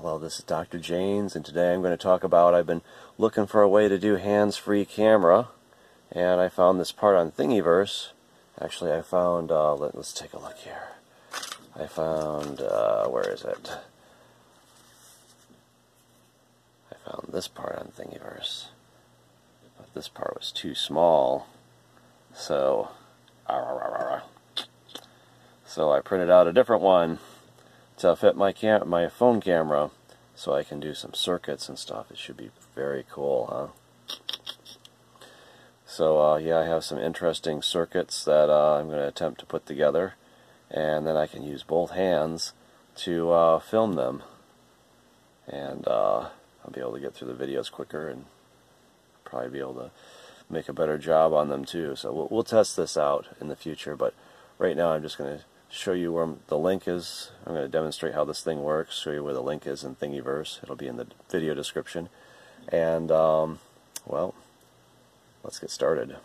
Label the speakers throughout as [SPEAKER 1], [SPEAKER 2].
[SPEAKER 1] Hello, this is Dr. Jaynes, and today I'm going to talk about I've been looking for a way to do hands-free camera, and I found this part on Thingiverse. Actually, I found, uh, let, us take a look here. I found, uh, where is it? I found this part on Thingiverse, but this part was too small, so, so I printed out a different one to fit my cam my phone camera so I can do some circuits and stuff. It should be very cool, huh? So uh, yeah, I have some interesting circuits that uh, I'm going to attempt to put together and then I can use both hands to uh, film them and uh, I'll be able to get through the videos quicker and probably be able to make a better job on them too. So we'll, we'll test this out in the future but right now I'm just going to show you where the link is. I'm going to demonstrate how this thing works, show you where the link is in Thingiverse. It'll be in the video description. And, um, well, let's get started.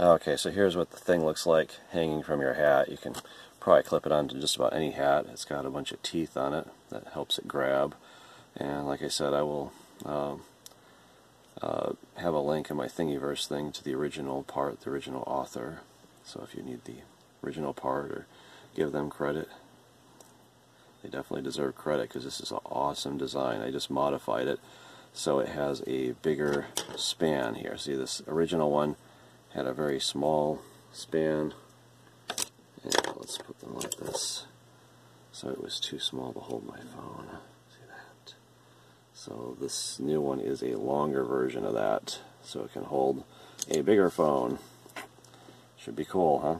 [SPEAKER 1] Okay, so here's what the thing looks like hanging from your hat. You can probably clip it onto just about any hat. It's got a bunch of teeth on it that helps it grab. And like I said, I will um, uh, have a link in my Thingiverse thing to the original part, the original author. So if you need the original part or give them credit, they definitely deserve credit because this is an awesome design. I just modified it so it has a bigger span here. See this original one had a very small span. And let's put them like this. So it was too small to hold my phone. So this new one is a longer version of that, so it can hold a bigger phone. Should be cool, huh?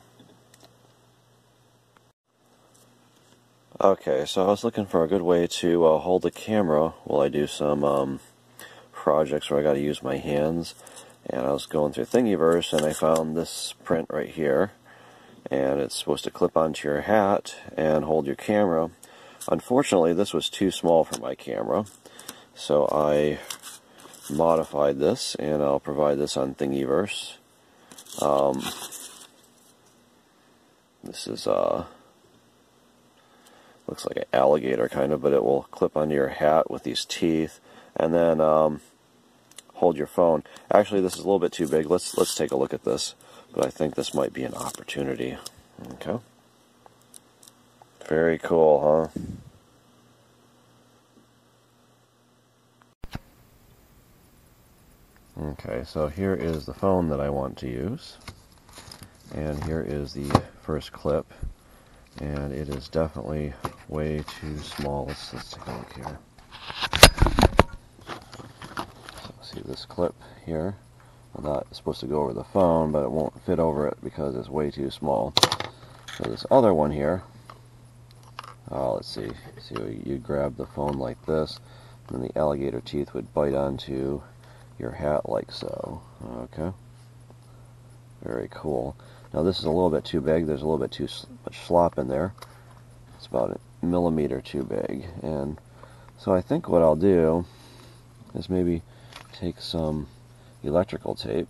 [SPEAKER 1] Okay, so I was looking for a good way to uh, hold the camera while I do some um, projects where I got to use my hands. And I was going through Thingiverse and I found this print right here. And it's supposed to clip onto your hat and hold your camera. Unfortunately, this was too small for my camera. So I modified this, and I'll provide this on Thingiverse. Um, this is uh, looks like an alligator kind of, but it will clip onto your hat with these teeth, and then um, hold your phone. Actually, this is a little bit too big. Let's let's take a look at this. But I think this might be an opportunity. Okay. Very cool, huh? Okay, so here is the phone that I want to use. And here is the first clip. And it is definitely way too small. Let's, let's take a look here. So see this clip here? Well, that's supposed to go over the phone, but it won't fit over it because it's way too small. So this other one here, oh, let's see. See, you grab the phone like this, and the alligator teeth would bite onto your hat like so. Okay. Very cool. Now this is a little bit too big. There's a little bit too much slop in there. It's about a millimeter too big. And so I think what I'll do is maybe take some electrical tape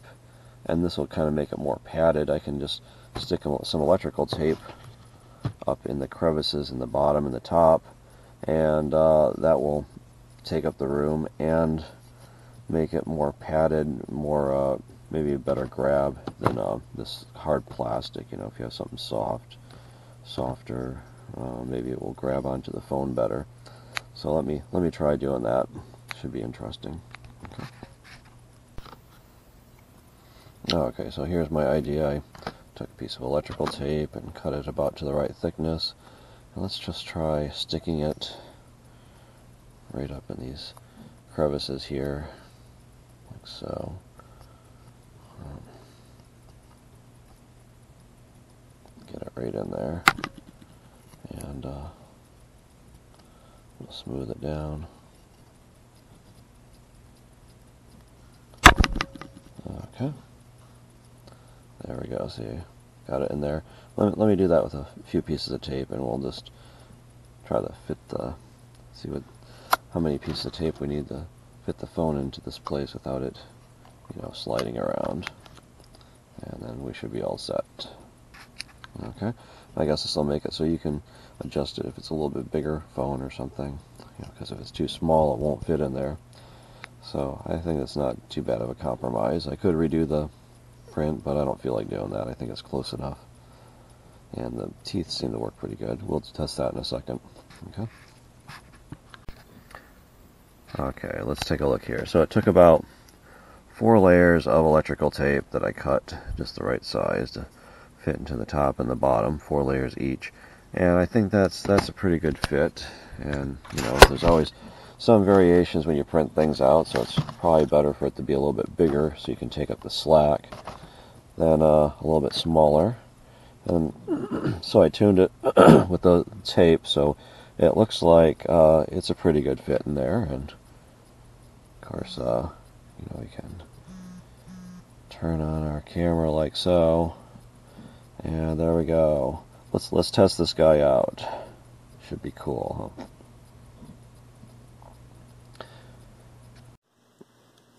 [SPEAKER 1] and this will kind of make it more padded. I can just stick some electrical tape up in the crevices in the bottom and the top and uh, that will take up the room and make it more padded, more uh, maybe a better grab than uh, this hard plastic. You know, if you have something soft, softer, uh, maybe it will grab onto the phone better. So let me let me try doing that. Should be interesting. Okay. Okay, so here's my idea. I took a piece of electrical tape and cut it about to the right thickness. And let's just try sticking it right up in these crevices here so. Um, get it right in there. And uh, we'll smooth it down. Okay. There we go. See, got it in there. Let me, let me do that with a few pieces of tape, and we'll just try to fit the, see what, how many pieces of tape we need to fit the phone into this place without it, you know, sliding around. And then we should be all set. Okay. I guess this will make it so you can adjust it if it's a little bit bigger phone or something. Because you know, if it's too small, it won't fit in there. So I think it's not too bad of a compromise. I could redo the print, but I don't feel like doing that. I think it's close enough. And the teeth seem to work pretty good. We'll test that in a second. Okay. Okay, let's take a look here. So it took about four layers of electrical tape that I cut just the right size to fit into the top and the bottom, four layers each. And I think that's that's a pretty good fit. And you know, there's always some variations when you print things out, so it's probably better for it to be a little bit bigger so you can take up the slack than uh, a little bit smaller. And so I tuned it with the tape, so it looks like uh, it's a pretty good fit in there. And course, uh, you know, we can turn on our camera like so. And there we go. Let's let's test this guy out. Should be cool, huh?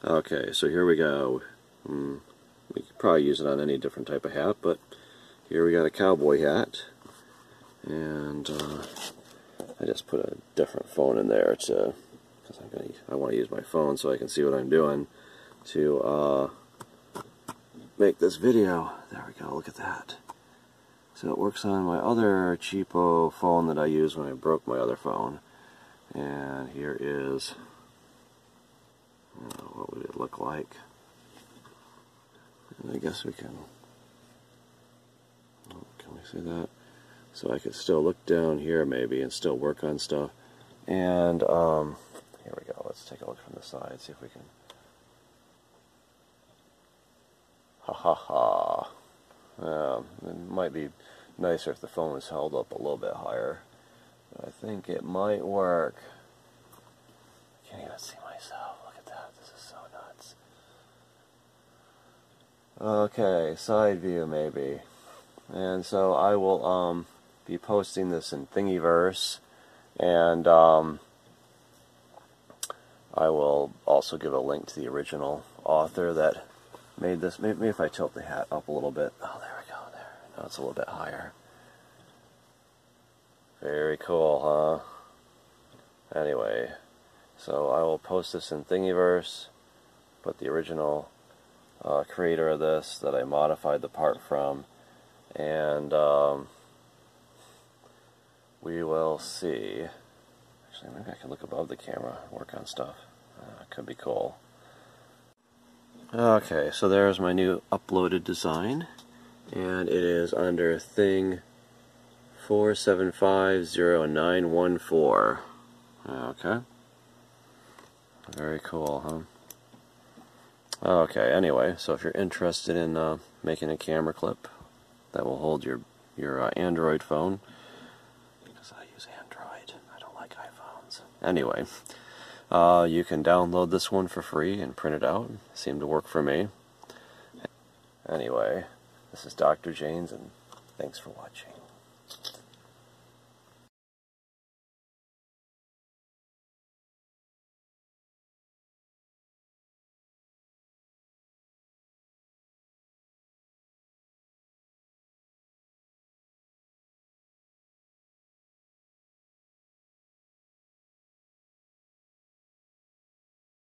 [SPEAKER 1] Okay, so here we go. Mm, we could probably use it on any different type of hat, but here we got a cowboy hat. And uh, I just put a different phone in there to, because I'm gonna, I want to use my phone so I can see what I'm doing to uh, make this video. There we go, look at that. So it works on my other cheapo phone that I used when I broke my other phone. And here is uh, what would it look like? And I guess we can. Oh, can we see that? So I could still look down here maybe and still work on stuff. And um. Let's take a look from the side. See if we can. Ha ha ha. It might be nicer if the phone was held up a little bit higher. I think it might work. I can't even see myself. Look at that. This is so nuts. Okay, side view maybe. And so I will um, be posting this in Thingiverse. And um, I will also give a link to the original author that made this. Maybe if I tilt the hat up a little bit. Oh, there we go. There. Now it's a little bit higher. Very cool, huh? Anyway, so I will post this in Thingiverse, put the original uh, creator of this that I modified the part from, and um, we will see. Actually, maybe I can look above the camera work on stuff. Uh, could be cool. Okay, so there's my new uploaded design, and it is under Thing 4750914. Okay. Very cool, huh? Okay, anyway, so if you're interested in uh, making a camera clip that will hold your, your uh, Android phone, because I use Android, I don't like iPhones. Anyway, uh, you can download this one for free and print it out. It seemed to work for me. Anyway, this is Dr. Jaynes, and thanks for watching.